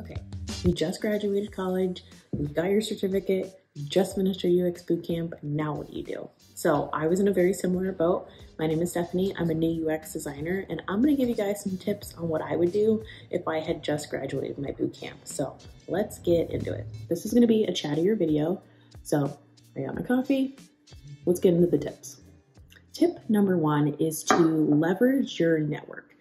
Okay, you just graduated college, You've got your certificate, you just finished your UX bootcamp, now what do you do? So I was in a very similar boat. My name is Stephanie, I'm a new UX designer, and I'm gonna give you guys some tips on what I would do if I had just graduated my bootcamp. So let's get into it. This is gonna be a chattier video. So I got my coffee, let's get into the tips. Tip number one is to leverage your network.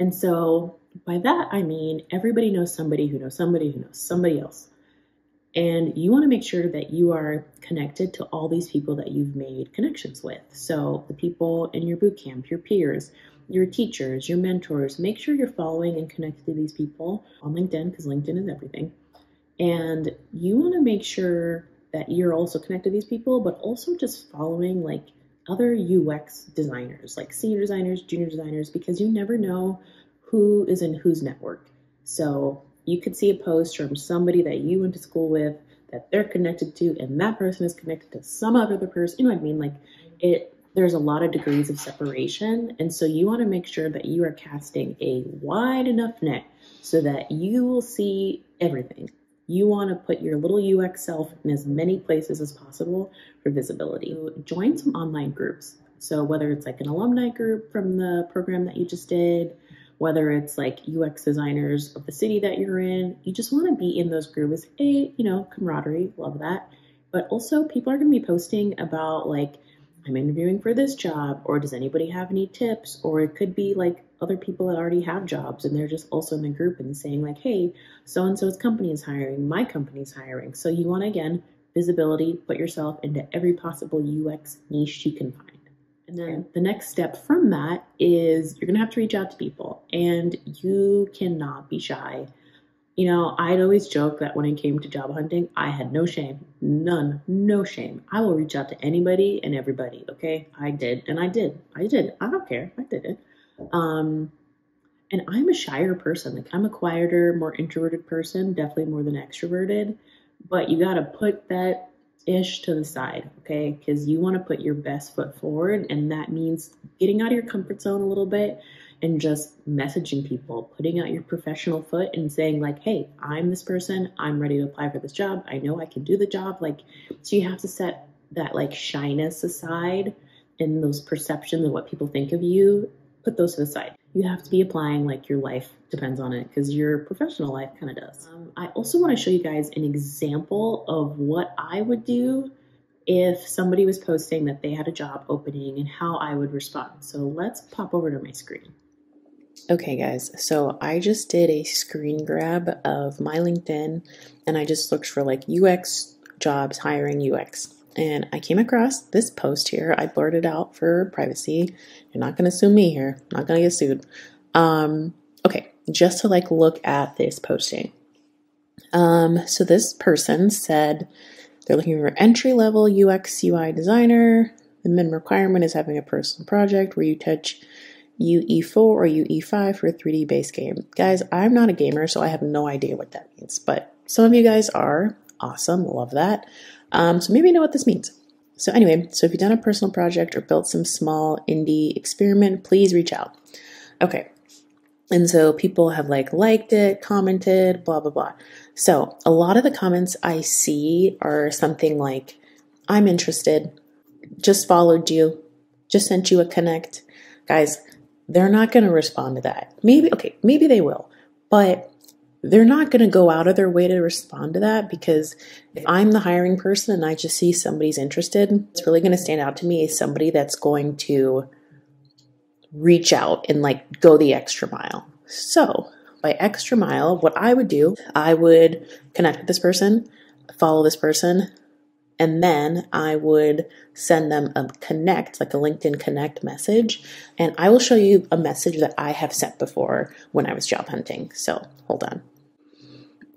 And so by that, I mean everybody knows somebody who knows somebody who knows somebody else. And you want to make sure that you are connected to all these people that you've made connections with. So, the people in your boot camp, your peers, your teachers, your mentors, make sure you're following and connected to these people on LinkedIn because LinkedIn is everything. And you want to make sure that you're also connected to these people, but also just following like other UX designers, like senior designers, junior designers, because you never know who is in whose network. So you could see a post from somebody that you went to school with that they're connected to, and that person is connected to some other person. You know what I mean? Like it, there's a lot of degrees of separation. And so you want to make sure that you are casting a wide enough net so that you will see everything. You want to put your little UX self in as many places as possible for visibility. Join some online groups. So whether it's like an alumni group from the program that you just did, whether it's like UX designers of the city that you're in, you just want to be in those groups. A, you know, camaraderie, love that. But also, people are going to be posting about like, I'm interviewing for this job, or does anybody have any tips? Or it could be like other people that already have jobs and they're just also in the group and saying, like, hey, so and so's company is hiring, my company's hiring. So you want to, again, visibility, put yourself into every possible UX niche you can find. And then the next step from that is you're going to have to reach out to people and you cannot be shy. You know, I'd always joke that when it came to job hunting, I had no shame, none, no shame. I will reach out to anybody and everybody. Okay. I did. And I did. I did. I don't care. I did it. Um, and I'm a shyer person. Like I'm a quieter, more introverted person, definitely more than extroverted. But you got to put that ish to the side, okay? Because you want to put your best foot forward, and that means getting out of your comfort zone a little bit and just messaging people, putting out your professional foot and saying, like, hey, I'm this person, I'm ready to apply for this job, I know I can do the job. Like, so you have to set that like shyness aside and those perceptions of what people think of you, put those to the side you have to be applying like your life depends on it because your professional life kind of does. Um, I also want to show you guys an example of what I would do if somebody was posting that they had a job opening and how I would respond. So let's pop over to my screen. Okay, guys, so I just did a screen grab of my LinkedIn and I just looked for like UX jobs hiring UX and I came across this post here. I blurred it out for privacy. You're not going to sue me here. I'm not going to get sued. Um, okay, just to like look at this posting. Um, so this person said they're looking for entry level UX UI designer. The minimum requirement is having a personal project where you touch UE4 or UE5 for a 3D base game. Guys, I'm not a gamer, so I have no idea what that means, but some of you guys are. Awesome, love that. Um, so maybe you know what this means. So anyway, so if you've done a personal project or built some small indie experiment, please reach out. Okay. And so people have like liked it, commented, blah, blah, blah. So a lot of the comments I see are something like, I'm interested, just followed you, just sent you a connect. Guys, they're not going to respond to that. Maybe, okay, maybe they will, but they're not going to go out of their way to respond to that because if I'm the hiring person and I just see somebody's interested, it's really going to stand out to me as somebody that's going to reach out and like go the extra mile. So, by extra mile, what I would do, I would connect with this person, follow this person, and then I would send them a connect, like a LinkedIn connect message. And I will show you a message that I have sent before when I was job hunting. So hold on.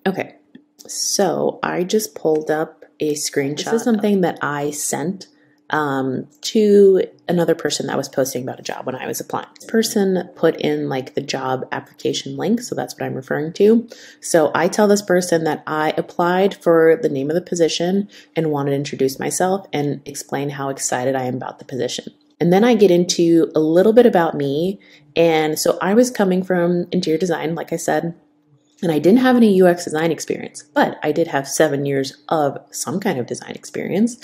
Okay, so I just pulled up a screenshot. This is something that I sent um, to another person that was posting about a job when I was applying. This person put in like the job application link, so that's what I'm referring to. So I tell this person that I applied for the name of the position and wanted to introduce myself and explain how excited I am about the position. And then I get into a little bit about me. And so I was coming from interior design, like I said, And I didn't have any UX design experience, but I did have seven years of some kind of design experience.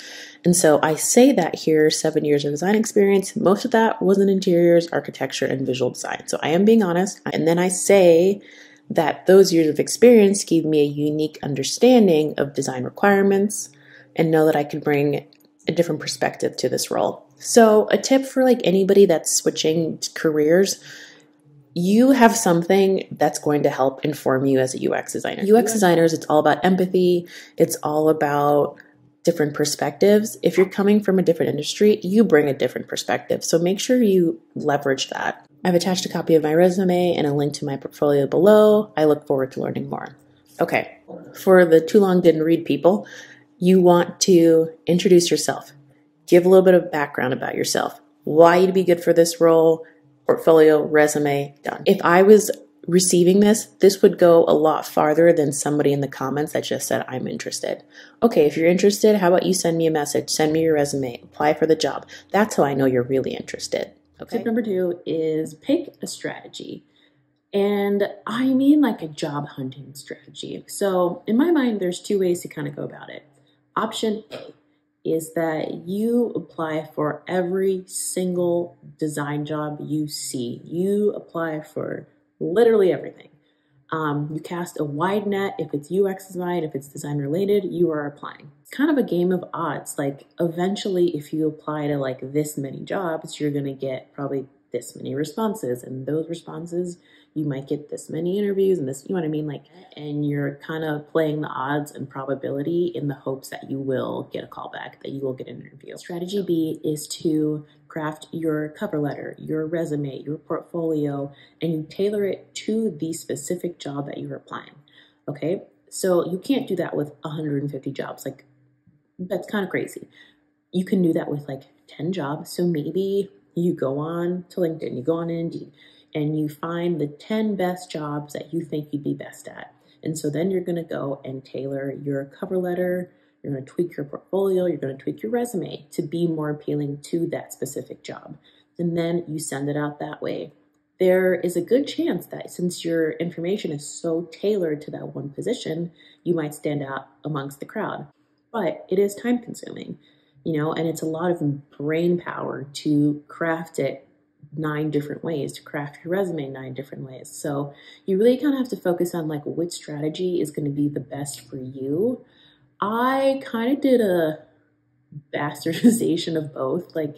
And so I say that here seven years of design experience. Most of that was in interiors, architecture, and visual design. So I am being honest. And then I say that those years of experience gave me a unique understanding of design requirements and know that I could bring a different perspective to this role. So, a tip for like anybody that's switching careers you have something that's going to help inform you as a UX designer. UX designers, it's all about empathy, it's all about different perspectives. If you're coming from a different industry, you bring a different perspective. So make sure you leverage that. I've attached a copy of my resume and a link to my portfolio below. I look forward to learning more. Okay, for the too long didn't read people, you want to introduce yourself, give a little bit of background about yourself, why you'd be good for this role, portfolio, resume, done. If I was receiving this, this would go a lot farther than somebody in the comments that just said, I'm interested. Okay, if you're interested, how about you send me a message, send me your resume, apply for the job. That's how I know you're really interested. Okay. Tip number two is pick a strategy. And I mean like a job hunting strategy. So in my mind, there's two ways to kind of go about it. Option A, is that you apply for every single design job you see. You apply for literally everything. Um, you cast a wide net. If it's UX design, if it's design related, you are applying. It's kind of a game of odds. Like eventually, if you apply to like this many jobs, you're going to get probably this many responses. And those responses you might get this many interviews and this, you know what I mean? Like, and you're kind of playing the odds and probability in the hopes that you will get a call back, that you will get an interview. Strategy B is to craft your cover letter, your resume, your portfolio, and you tailor it to the specific job that you're applying. Okay. So you can't do that with 150 jobs. Like, that's kind of crazy. You can do that with like 10 jobs. So maybe you go on to LinkedIn, you go on Indeed, and you find the 10 best jobs that you think you'd be best at. And so then you're going to go and tailor your cover letter, you're to tweak your portfolio, you're going to tweak your resume to be more appealing to that specific job. And then you send it out that way. There is a good chance that since your information is so tailored to that one position, you might stand out amongst the crowd. But it is time consuming, you know, and it's a lot of brain power to craft it nine different ways to craft your resume nine different ways. So you really kind of have to focus on like which strategy is going to be the best for you. I kind of did a bastardization of both. Like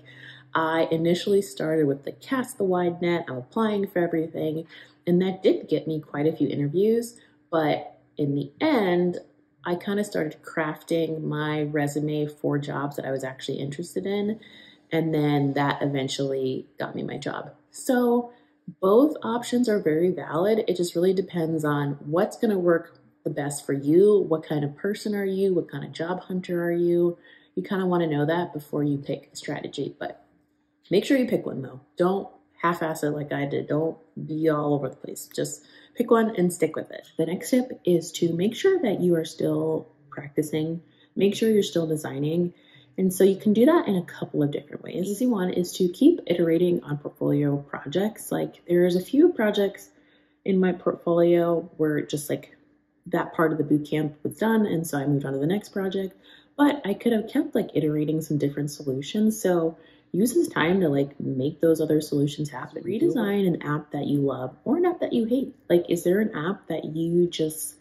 I initially started with the cast the wide net, I'm applying for everything, and that did get me quite a few interviews, but in the end, I kind of started crafting my resume for jobs that I was actually interested in and then that eventually got me my job. So both options are very valid. It just really depends on what's going to work the best for you. What kind of person are you? What kind of job hunter are you? You kind of want to know that before you pick a strategy, but make sure you pick one though. Don't half-ass it like I did. Don't be all over the place. Just pick one and stick with it. The next step is to make sure that you are still practicing. Make sure you're still designing and so you can do that in a couple of different ways. Easy one is to keep iterating on portfolio projects. Like there's a few projects in my portfolio where just like that part of the boot camp was done. And so I moved on to the next project, but I could have kept like iterating some different solutions. So use this time to like make those other solutions happen. Redesign an app that you love or an app that you hate. Like, is there an app that you just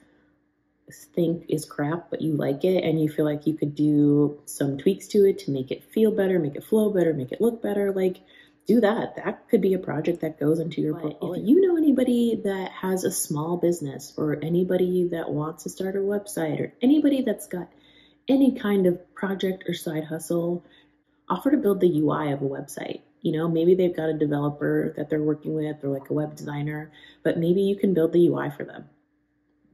think is crap, but you like it and you feel like you could do some tweaks to it to make it feel better, make it flow better, make it look better, like do that. That could be a project that goes into your but oh, portfolio. If you know anybody that has a small business or anybody that wants to start a website or anybody that's got any kind of project or side hustle, offer to build the UI of a website. You know, maybe they've got a developer that they're working with or like a web designer, but maybe you can build the UI for them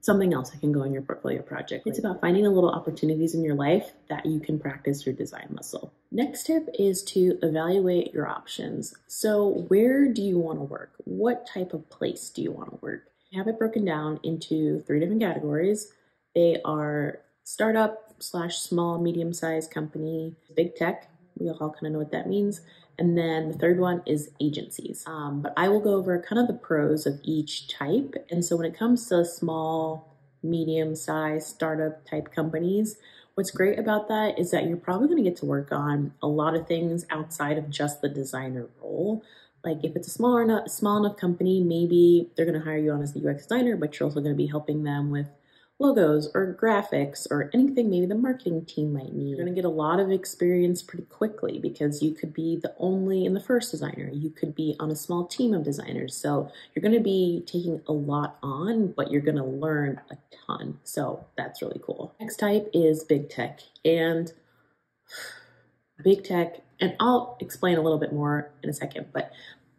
something else that can go in your portfolio project. It's about finding the little opportunities in your life that you can practice your design muscle. Next tip is to evaluate your options. So where do you want to work? What type of place do you want to work? I have it broken down into three different categories. They are startup slash small, medium-sized company, big tech. We all kind of know what that means. And then the third one is agencies. Um, but I will go over kind of the pros of each type. And so when it comes to small, medium sized startup type companies, what's great about that is that you're probably going to get to work on a lot of things outside of just the designer role. Like if it's a small enough, small enough company, maybe they're going to hire you on as the UX designer, but you're also going to be helping them with logos or graphics or anything maybe the marketing team might need. You're to get a lot of experience pretty quickly because you could be the only and the first designer. You could be on a small team of designers. So you're to be taking a lot on, but you're to learn a ton. So that's really cool. Next type is big tech. And big tech, and I'll explain a little bit more in a second, but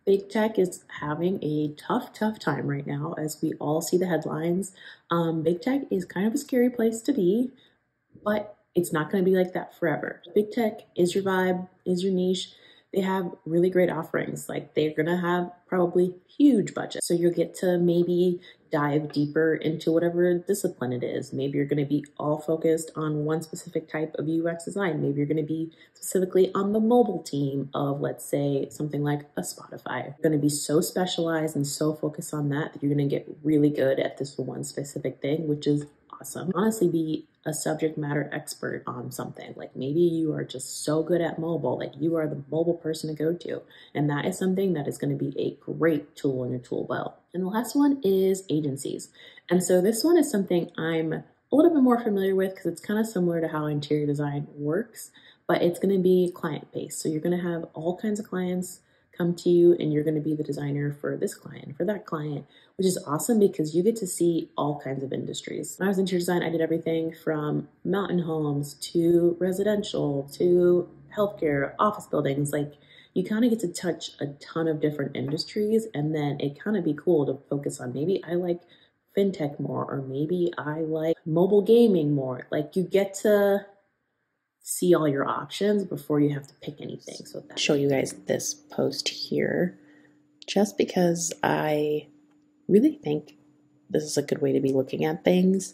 big tech is having a tough, tough time right now, as we all see the headlines. Um, big tech is kind of a scary place to be, but it's not going to be like that forever. Big tech is your vibe, is your niche they have really great offerings. Like they're going to have probably huge budgets. So you'll get to maybe dive deeper into whatever discipline it is. Maybe you're going to be all focused on one specific type of UX design. Maybe you're going to be specifically on the mobile team of, let's say, something like a Spotify. You're going to be so specialized and so focused on that that you're going to get really good at this one specific thing, which is awesome. Honestly, be a subject matter expert on something. Like maybe you are just so good at mobile, like you are the mobile person to go to. And that is something that is going to be a great tool in your tool belt. And the last one is agencies. And so this one is something I'm a little bit more familiar with because it's kind of similar to how interior design works, but it's going to be client based. So you're going to have all kinds of clients come to you and you're going to be the designer for this client, for that client, which is awesome because you get to see all kinds of industries. When I was in interior design, I did everything from mountain homes to residential to healthcare, office buildings. Like you kind of get to touch a ton of different industries and then it kind of be cool to focus on maybe I like fintech more or maybe I like mobile gaming more. Like you get to see all your options before you have to pick anything. So that show you guys this post here just because I really think this is a good way to be looking at things.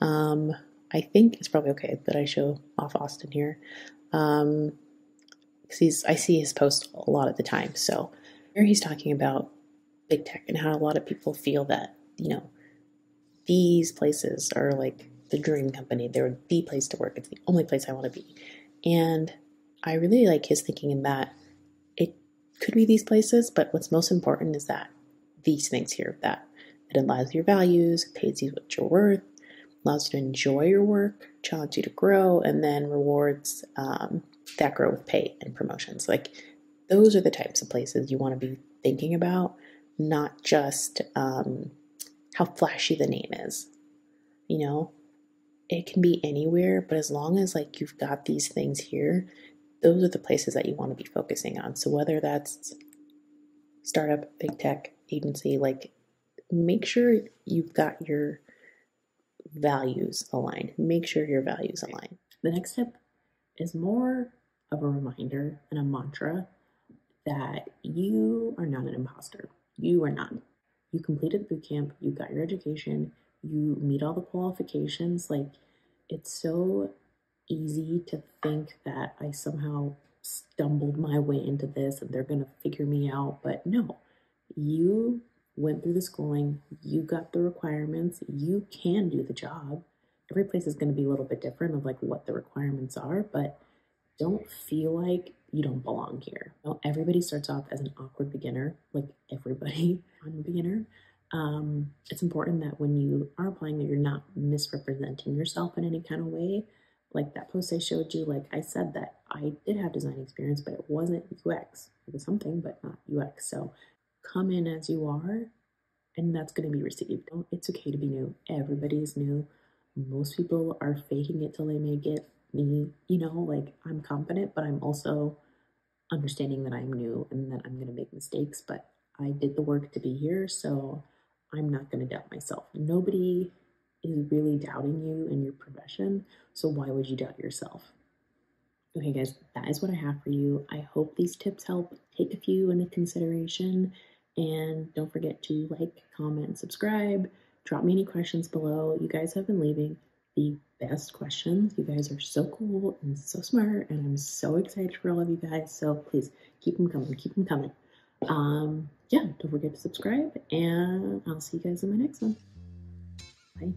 Um, I think it's probably okay that I show off Austin here. Um, because he's I see his post a lot of the time. So here he's talking about big tech and how a lot of people feel that, you know, these places are like the dream company. They're the place to work. It's the only place I want to be. And I really like his thinking in that it could be these places, but what's most important is that these things here that it aligns with your values, pays you what you're worth, allows you to enjoy your work, challenges you to grow, and then rewards um, that grow with pay and promotions. Like those are the types of places you want to be thinking about, not just um, how flashy the name is. You know, it can be anywhere, but as long as like you've got these things here, those are the places that you want to be focusing on. So whether that's startup, big tech, agency, like make sure you've got your values aligned. Make sure your values align. The next step is more of a reminder and a mantra that you are not an imposter. You are not. You completed boot camp, you got your education, you meet all the qualifications. Like, it's so easy to think that I somehow stumbled my way into this and they're going to figure me out. But no, you went through the schooling, you got the requirements, you can do the job. Every place is going to be a little bit different of like what the requirements are, but don't feel like you don't belong here. Well, everybody starts off as an awkward beginner, like everybody, I'm a beginner um, it's important that when you are applying that you're not misrepresenting yourself in any kind of way. Like that post i showed you like i said that i did have design experience but it wasn't ux it was something but not ux so come in as you are and that's going to be received. It's okay to be new. Everybody is new. Most people are faking it till they make it. Me you know like i'm confident but i'm also understanding that i'm new and that i'm going to make mistakes but i did the work to be here so I'm not going to doubt myself. Nobody is really doubting you in your profession, so why would you doubt yourself? Okay, guys, that is what I have for you. I hope these tips help. Take a few into consideration, and don't forget to like, comment, subscribe. Drop me any questions below. You guys have been leaving the best questions. You guys are so cool and so smart, and I'm so excited for all of you guys. So please keep them coming, keep them coming. Um, yeah, don't forget to subscribe, and I'll see you guys in my next one. Bye.